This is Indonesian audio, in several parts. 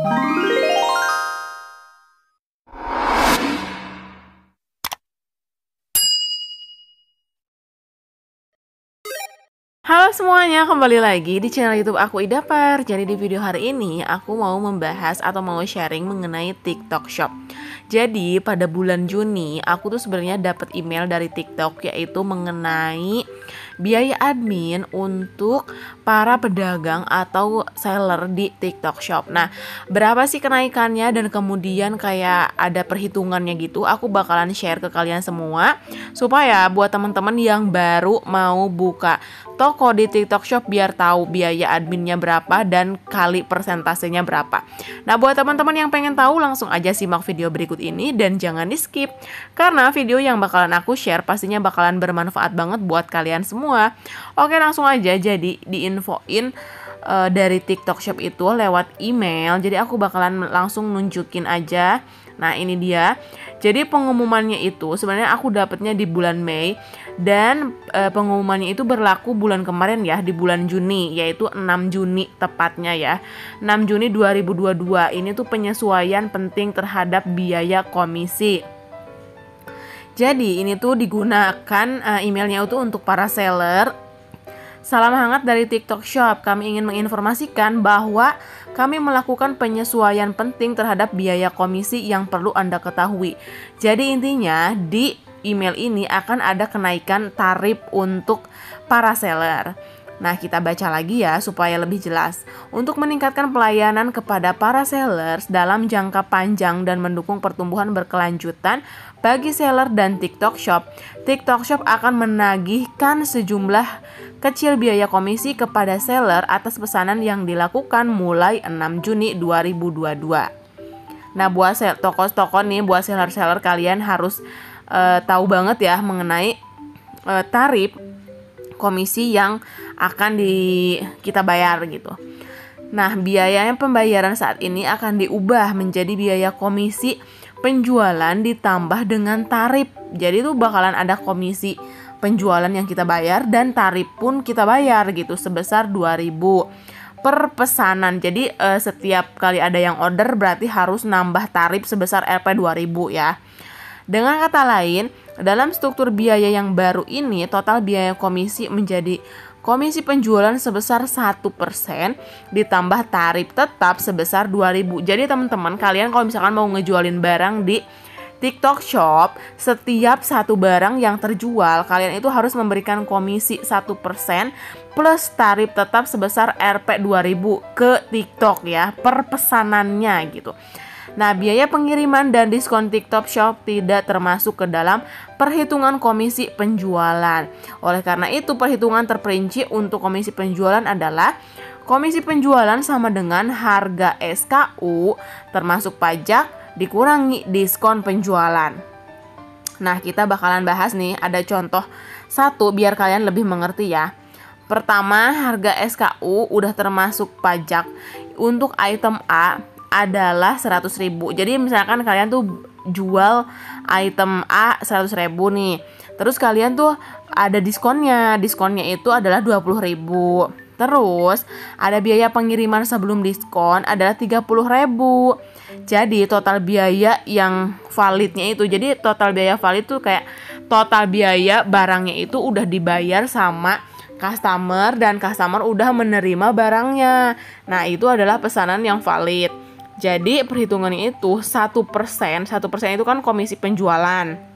Halo semuanya, kembali lagi di channel YouTube aku Idapar. Jadi di video hari ini aku mau membahas atau mau sharing mengenai TikTok Shop. Jadi pada bulan Juni aku tuh sebenarnya dapat email dari TikTok yaitu mengenai biaya admin untuk para pedagang atau seller di TikTok Shop. Nah, berapa sih kenaikannya dan kemudian kayak ada perhitungannya gitu. Aku bakalan share ke kalian semua supaya buat teman-teman yang baru mau buka toko di TikTok Shop biar tahu biaya adminnya berapa dan kali persentasenya berapa. Nah, buat teman-teman yang pengen tahu langsung aja simak video berikut ini dan jangan di-skip karena video yang bakalan aku share pastinya bakalan bermanfaat banget buat kalian semua. Oke, langsung aja jadi diinfoin uh, dari TikTok Shop itu lewat email. Jadi aku bakalan langsung nunjukin aja. Nah, ini dia. Jadi pengumumannya itu sebenarnya aku dapatnya di bulan Mei dan e, pengumumannya itu berlaku bulan kemarin ya di bulan Juni yaitu 6 Juni tepatnya ya. 6 Juni 2022 ini tuh penyesuaian penting terhadap biaya komisi. Jadi ini tuh digunakan e, emailnya itu untuk para seller Salam hangat dari TikTok Shop. Kami ingin menginformasikan bahwa kami melakukan penyesuaian penting terhadap biaya komisi yang perlu Anda ketahui. Jadi intinya di email ini akan ada kenaikan tarif untuk para seller. Nah, kita baca lagi ya supaya lebih jelas. Untuk meningkatkan pelayanan kepada para sellers dalam jangka panjang dan mendukung pertumbuhan berkelanjutan bagi seller dan TikTok Shop, TikTok Shop akan menagihkan sejumlah kecil biaya komisi kepada seller atas pesanan yang dilakukan mulai 6 Juni 2022. Nah, buat toko-toko nih, buat seller-seller kalian harus uh, tahu banget ya mengenai uh, tarif komisi yang akan di kita bayar gitu. Nah, biayanya pembayaran saat ini akan diubah menjadi biaya komisi penjualan ditambah dengan tarif. Jadi itu bakalan ada komisi penjualan yang kita bayar dan tarif pun kita bayar gitu sebesar 2000 per pesanan. Jadi eh, setiap kali ada yang order berarti harus nambah tarif sebesar Rp 2000 ya. Dengan kata lain, dalam struktur biaya yang baru ini, total biaya komisi menjadi komisi penjualan sebesar 1% ditambah tarif tetap sebesar 2000. Jadi teman-teman, kalian kalau misalkan mau ngejualin barang di TikTok Shop, setiap satu barang yang terjual, kalian itu harus memberikan komisi 1% plus tarif tetap sebesar Rp 2000 ke TikTok ya, per pesanannya gitu. Nah, biaya pengiriman dan diskon TikTok Shop tidak termasuk ke dalam perhitungan komisi penjualan. Oleh karena itu, perhitungan terperinci untuk komisi penjualan adalah komisi penjualan sama dengan harga SKU termasuk pajak dikurangi diskon penjualan. Nah, kita bakalan bahas nih, ada contoh satu biar kalian lebih mengerti ya. Pertama, harga SKU udah termasuk pajak. Untuk item A, adalah 100 ribu. Jadi misalkan kalian tuh jual item A 100 ribu nih. Terus kalian tuh ada diskonnya. Diskonnya itu adalah 20 ribu. Terus ada biaya pengiriman sebelum diskon adalah 30 ribu. Jadi total biaya yang validnya itu jadi total biaya valid tuh kayak total biaya barangnya itu udah dibayar sama customer dan customer udah menerima barangnya. Nah itu adalah pesanan yang valid jadi perhitungannya itu satu persen, satu persen itu kan komisi penjualan.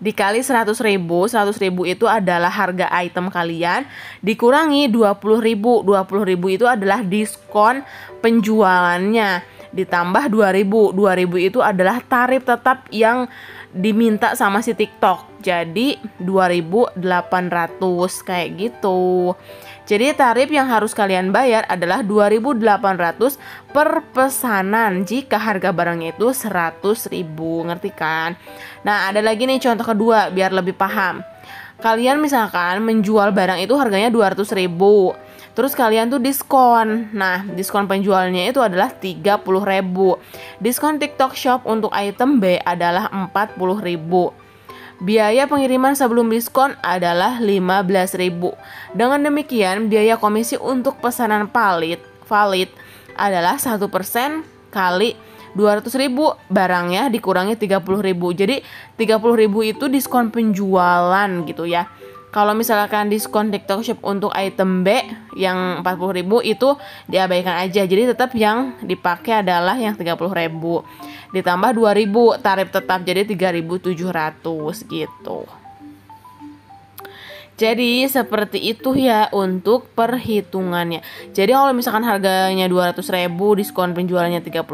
Dikali 100 ribu, 100 ribu itu adalah harga item kalian. Dikurangi 20 ribu, 20 ribu itu adalah diskon penjualannya. Ditambah 2000, 2000 itu adalah tarif tetap yang diminta sama si TikTok. Jadi 2800 kayak gitu. Jadi tarif yang harus kalian bayar adalah 2.800 per pesanan jika harga barangnya itu 100.000. Ngerti kan? Nah, ada lagi nih contoh kedua biar lebih paham. Kalian misalkan menjual barang itu harganya 200.000. Terus kalian tuh diskon. Nah, diskon penjualnya itu adalah 30.000. Diskon TikTok Shop untuk item B adalah 40.000. Biaya pengiriman sebelum diskon adalah 15.000. Dengan demikian, biaya komisi untuk pesanan valid valid adalah satu persen kali 200 ribu. Barangnya dikurangi 30 ribu. Jadi 30 ribu itu diskon penjualan gitu ya kalau misalkan diskon TikTok Shop untuk item B yang 40.000 itu diabaikan aja. Jadi tetap yang dipakai adalah yang 30.000. Ditambah 2.000 tarif tetap jadi 3.700 gitu. Jadi seperti itu ya untuk perhitungannya. Jadi kalau misalkan harganya 200.000 diskon penjualannya 30.000,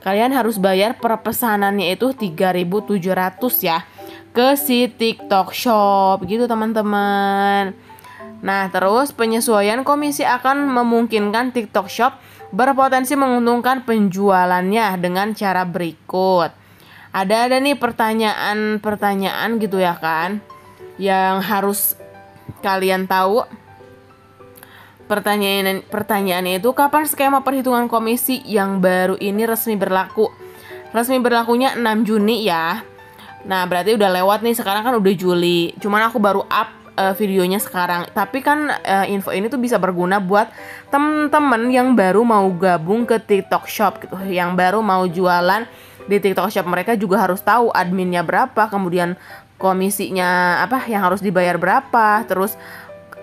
kalian harus bayar per pesanannya itu 3.700 ya ke si TikTok Shop gitu teman-teman. Nah, terus penyesuaian komisi akan memungkinkan TikTok Shop berpotensi menguntungkan penjualannya dengan cara berikut. Ada ada nih pertanyaan-pertanyaan gitu ya kan yang harus kalian tahu. Pertanyaan pertanyaannya itu kapan skema perhitungan komisi yang baru ini resmi berlaku? Resmi berlakunya 6 Juni ya. Nah, berarti udah lewat nih sekarang kan udah Juli. Cuman aku baru up uh, videonya sekarang. Tapi kan uh, info ini tuh bisa berguna buat temen-temen yang baru mau gabung ke TikTok Shop gitu, yang baru mau jualan di TikTok Shop. Mereka juga harus tahu adminnya berapa, kemudian komisinya apa yang harus dibayar berapa, terus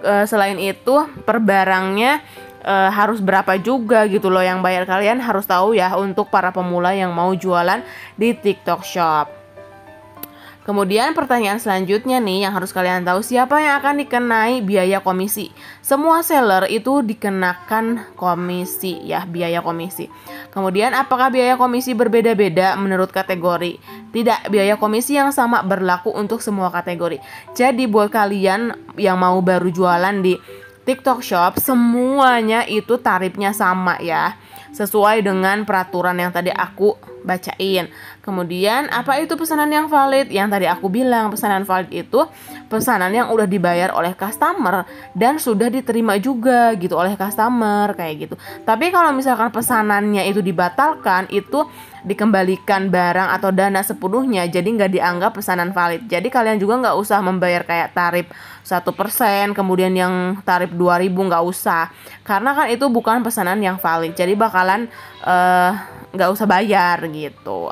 uh, selain itu per barangnya harus berapa juga gitu loh yang bayar kalian harus tahu ya untuk para pemula yang mau jualan di TikTok Shop. Kemudian pertanyaan selanjutnya nih yang harus kalian tahu siapa yang akan dikenai biaya komisi. Semua seller itu dikenakan komisi ya, biaya komisi. Kemudian apakah biaya komisi berbeda-beda menurut kategori? Tidak, biaya komisi yang sama berlaku untuk semua kategori. Jadi buat kalian yang mau baru jualan di TikTok Shop semuanya itu tarifnya sama ya sesuai dengan peraturan yang tadi aku bacain. Kemudian apa itu pesanan yang valid? Yang tadi aku bilang pesanan valid itu pesanan yang udah dibayar oleh customer dan sudah diterima juga gitu oleh customer kayak gitu. Tapi kalau misalkan pesanannya itu dibatalkan itu dikembalikan barang atau dana sepenuhnya jadi nggak dianggap pesanan valid. Jadi kalian juga nggak usah membayar kayak tarif satu persen kemudian yang tarif 2000 nggak usah karena kan itu bukan pesanan yang valid jadi bakalan uh, nggak usah bayar gitu.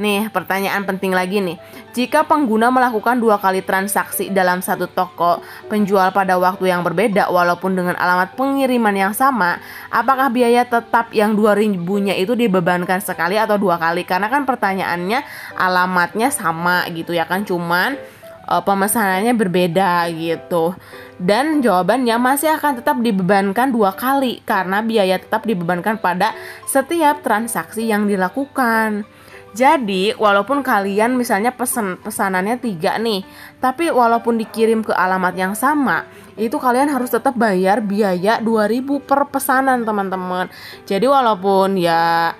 Nih, pertanyaan penting lagi nih. Jika pengguna melakukan dua kali transaksi dalam satu toko penjual pada waktu yang berbeda walaupun dengan alamat pengiriman yang sama, apakah biaya tetap yang 2000-nya itu dibebankan sekali atau dua kali? Karena kan pertanyaannya alamatnya sama gitu ya kan, cuman uh, pemesanannya berbeda gitu. Dan jawabannya masih akan tetap dibebankan dua kali karena biaya tetap dibebankan pada setiap transaksi yang dilakukan. Jadi, walaupun kalian misalnya pesan pesanannya tiga nih, tapi walaupun dikirim ke alamat yang sama, itu kalian harus tetap bayar biaya 2000 per pesanan, teman-teman. Jadi, walaupun ya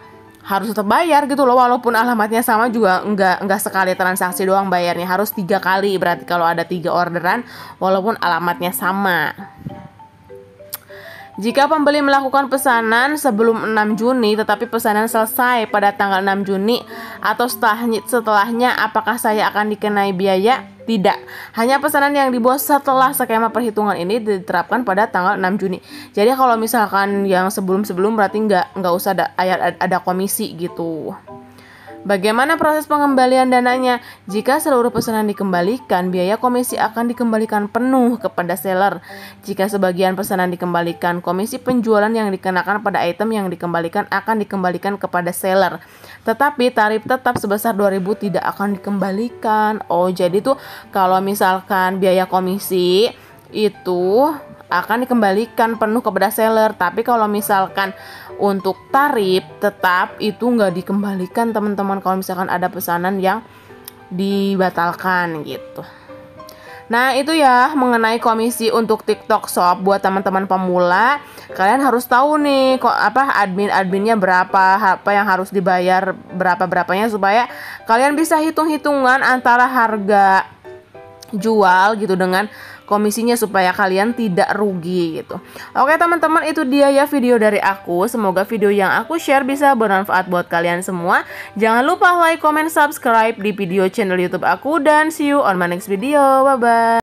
harus tetap bayar gitu loh walaupun alamatnya sama juga enggak enggak sekali transaksi doang bayarnya harus tiga kali berarti kalau ada tiga orderan walaupun alamatnya sama jika pembeli melakukan pesanan sebelum 6 Juni tetapi pesanan selesai pada tanggal 6 Juni atau setelahnya, apakah saya akan dikenai biaya? Tidak. Hanya pesanan yang dibuat setelah skema perhitungan ini diterapkan pada tanggal 6 Juni. Jadi kalau misalkan yang sebelum-sebelum berarti nggak nggak usah ada, ada komisi gitu. Bagaimana proses pengembalian dananya? Jika seluruh pesanan dikembalikan, biaya komisi akan dikembalikan penuh kepada seller. Jika sebagian pesanan dikembalikan, komisi penjualan yang dikenakan pada item yang dikembalikan akan dikembalikan kepada seller. Tetapi tarif tetap sebesar 2000 tidak akan dikembalikan. Oh, jadi tuh kalau misalkan biaya komisi itu akan dikembalikan penuh kepada seller. Tapi kalau misalkan untuk tarif tetap itu nggak dikembalikan teman-teman kalau misalkan ada pesanan yang dibatalkan gitu. Nah itu ya mengenai komisi untuk TikTok Shop buat teman-teman pemula kalian harus tahu nih kok apa admin adminnya berapa apa yang harus dibayar berapa berapanya supaya kalian bisa hitung hitungan antara harga jual gitu dengan komisinya supaya kalian tidak rugi gitu. Oke teman-teman itu dia ya video dari aku. Semoga video yang aku share bisa bermanfaat buat kalian semua. Jangan lupa like, comment, subscribe di video channel YouTube aku dan see you on my next video. Bye bye.